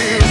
you.